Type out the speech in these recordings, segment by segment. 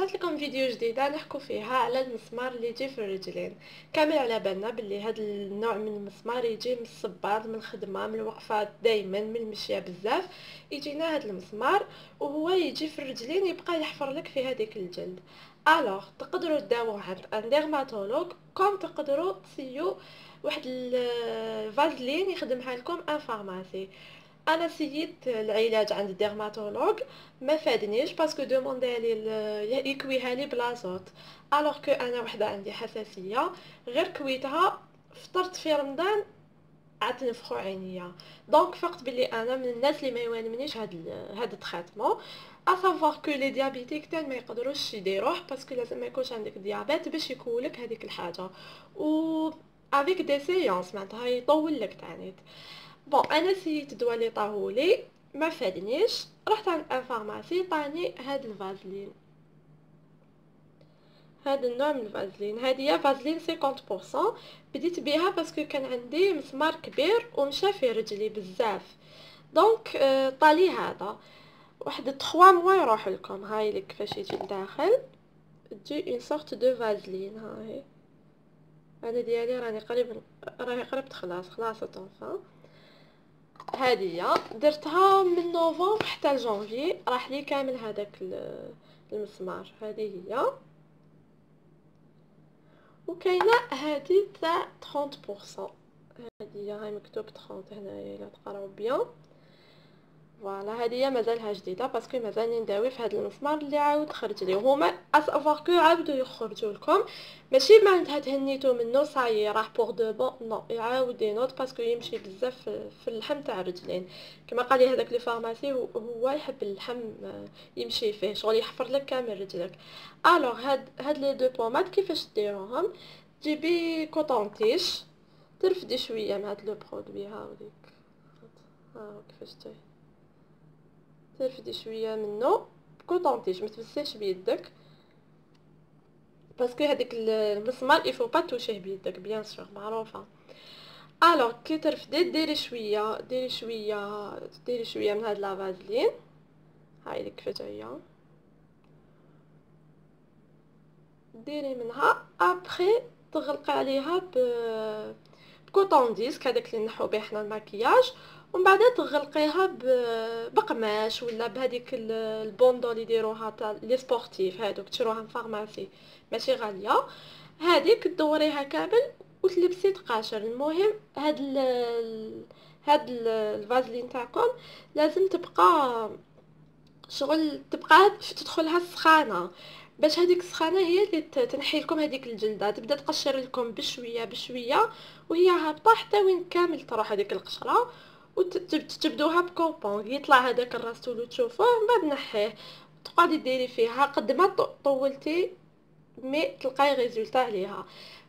رجعت لكم فيديو جديده نحكو فيها على المسمار اللي يجي في الرجلين. كامل على بالنا باللي هذا النوع من المسمار يجي من الصباط من الخدمة من الوقفات دائما من المشية بزاف. يجينا هذا المسمار وهو يجي في الرجلين يبقى يحفر لك في هذيك الجلد. alors تقدروا تداووا عند un dermatologue comme تقدروا ت essayer و واحد الفازلين يخدمها لكم en pharmacie أنا essayيت العلاج عند ال dermatologue ما فادنيش باسكو دوموندي لي يكويها لي بلاصوت الوغ كو أنا وحدة عندي حساسية غير كويتها فطرت في رمضان عاد تنفخو عينيا. دونك فقت بلي أنا من الناس اللي ما يوالمنيش هاد هاد التريتمون ا سافوار كو لي ديابيتيك تان ما يقدروش يديروه باسكو لازم ما يكونش عندك ديابيت باش يكولك هذيك الحاجة. و افيك دي سيونس معناتها يطول لك تانيت bon أنا essayيت الدواء اللي عطاهولي ما فادنيش رحت عند en pharmacie طاني هاد الفازلين هاد النوع من الفازلين هذه هي فازلين 50% بديت بها parce que كان عندي مسمار كبير ومشى في رجلي بزاف donc طالي هذا واحد 3 mois يروح لكم هاي لك كيفاش يجي لداخل تجي une sorte de vaseline هاي أنا ديالي راني قريب راهي قريب تخلص خلاص طونفا هي درتها من نوفمبر حتى لجونفي راح لي كامل هذاك المسمار هذه هي. وكاينة هذه تاع 30% هذه هاي مكتوب 30 هنايا إلا تقراو بيان. فوالا هذه مازالها جديدة باسكو مازال نداوي في هذا المسمار اللي عاود خرج لي هما اسافوار كو عاودوا يخرجوا لكم. ماشي معناتها تهنيتو منه صاي راح بوغ دو بون نو يعاود ينوض باسكو يمشي بزاف في اللحم تاع الرجلين. كما قال لي هذاك لي فارماسي هو يحب اللحم يمشي فيه شغل يحفر لك كامل رجلك. الوغ هاد هاد لي دو بوماد كيفاش ديروهم؟ تجيبي كوطونتيش ترفدي شوية مع هاد لو برودوي هاوليك ها كيفاش تاي؟ ترفدي شوية منه coton-tige ما تمسيهش بيدك. parce que هذيك المسمار يفو با توشيه بيدك bien sûr معروفة. alors كي ترفدي ديري شوية ديري شوية ديري شوية من هاد la vaseline هاي كيفاش هي. ديري منها. ابخي تغلقي عليها ب ب coton disque هذاك اللي نحو به حنا الماكياج. ومن بعد تغلقيها بقماش ولا بهذيك ال bandeau اللي يديروها تاع les sportifs هادوك تشروها في pharmacie. ماشي غالية. هذيك تدوريها كامل وتلبسي تقاشر. المهم هاد ال هاد الفازلين تاعكم لازم تبقى شغل تبقى تدخلها السخانة. باش هذيك السخانة هي اللي تنحي لكم هذيك الجلدة. تبدأ تقشر لكم بشوية بشوية وهي هابطة حتى وين كامل تروح هذيك القشرة. وتبدوها بكوبون يطلع هذاك الراس تولو تشوفوه من بعد نحيه. تقعدي ديري فيها. قد ما طولتي مي تلقاي ريزولتا عليها.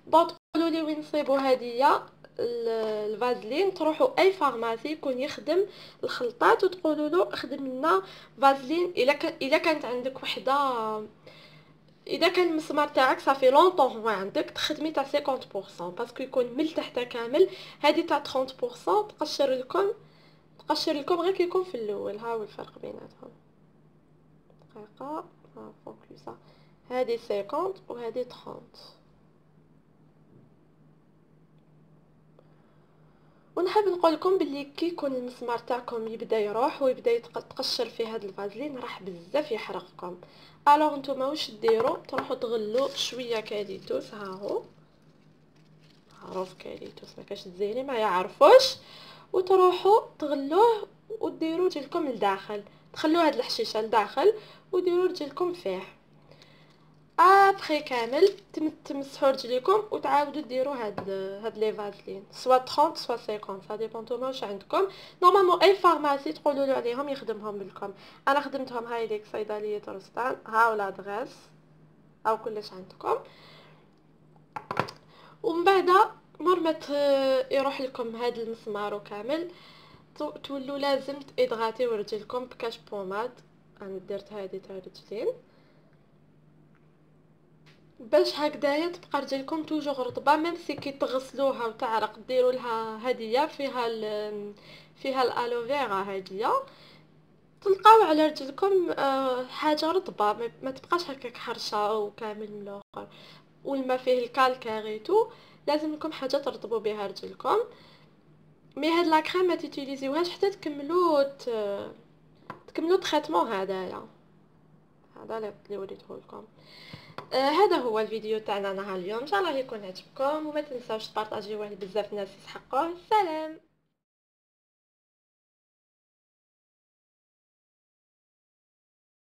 بون تقولوا لي وين نصيبوا هدية الفازلين؟ تروحوا أي فارماسي يكون يخدم الخلطات وتقولوا له خدم لنا فازلين. إلا كان إلا كانت عندك وحدة إذا كان المسمار تاعك صافي لونطون هو عندك تخدمي تاع 50% باسكو يكون من حتى كامل هذه تاع 30% تقشر لكم تقشر لكم غير كيكون في الأول. ها هو الفرق بيناتهم. دقيقة ها فوكسا هذه 50 وهذه 30 ونحب نقول لكم باللي كي يكون المسمار تاعكم يبدا يروح ويبدا يتقشر في هذا الفازلين راح بزاف يحرقكم. alors نتوما واش ديروا؟ تروحوا تغلوا شوية كاليتوس ها هو. معروف كاليتوس ما كاش تزيني ما يعرفوش. وتروحوا تغلوه وديروا رجلكم لداخل. تخلوا هاد الحشيشة لداخل وديروا رجلكم فيه. ابخي كامل تمسحوا رجليكم وتعاودوا ديروا هاد هاد les vaselines soit 30 soit 50 ça dépend نتوما واش عندكم normalement أي pharmacie تقولوا له عليهم يخدمهم لكم أنا خدمتهم هاي ليك صيدليه رستان هاو l'adresse أو كلش عندكم ومن بعد مور ما يروح لكم هاد المسمار كامل تولوا لازم تهيدراتيو رجلكم بكاش pommade أنا درت هذه تاع رجلين باش هكذايا تبقى رجلكم toujours رطبة même si كي تغسلوها وتعرق ديروا لها هدية فيها فيها ال aloe vera هدية. تلقاو على رجلكم آه، حاجة رطبة ما تبقاش هكاك حرشة وكامل ملوخر والما فيه ال calcaire et tout لازم لكم حاجة ترطبوا بها رجلكم mais هاد la crème ما تيتيليزيوهاش حتى تكملوا تكملوا ال traitement هذايا هذا اللي وريته لكم آه هذا هو الفيديو تاعنا نهار اليوم. إن شاء الله يكون عجبكم وما تنساوش تبارطاجيوه لبزاف ناس يسحقوه. سلام!